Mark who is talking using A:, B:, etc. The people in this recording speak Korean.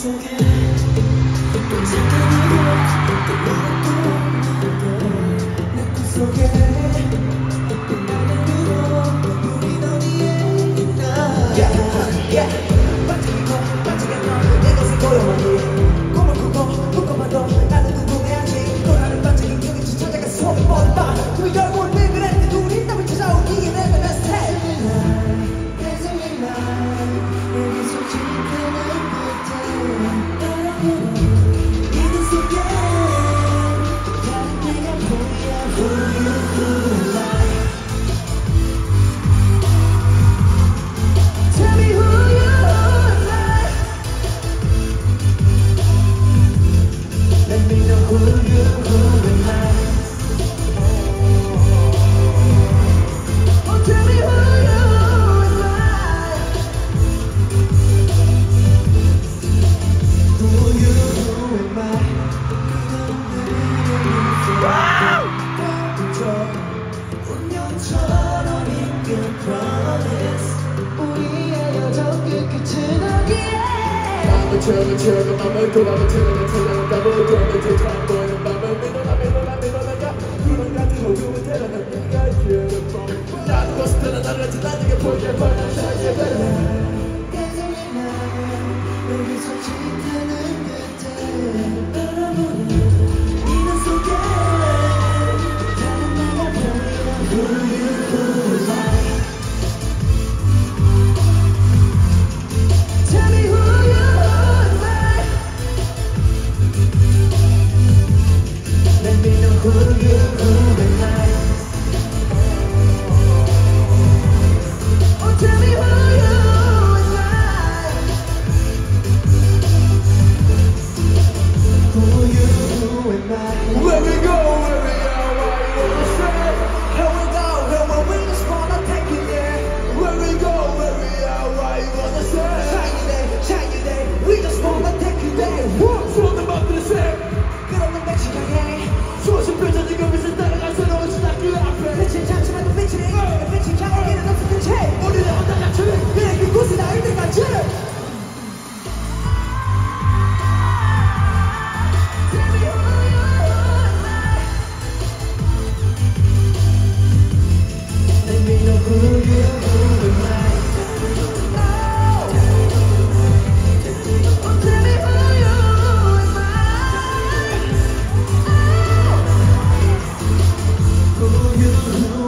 A: forget. 운명처럼 이끈 promise 우리의 여정 어디에
B: 마음을 채우면 채우면 마음을 돌아면 채우면 채우는다고 돌아면 채우면 보이는 밤을 믿어라 믿어라 믿어라 그런 같은 호흡을 데려다 네가 beautiful 나는 것을 때는 나를 지나치게 보이게 보여
A: who you, 빛이 찬스라도 빛이 빛이 향하기는 없어 빛이 우리를 얻어 자체를 Thank you.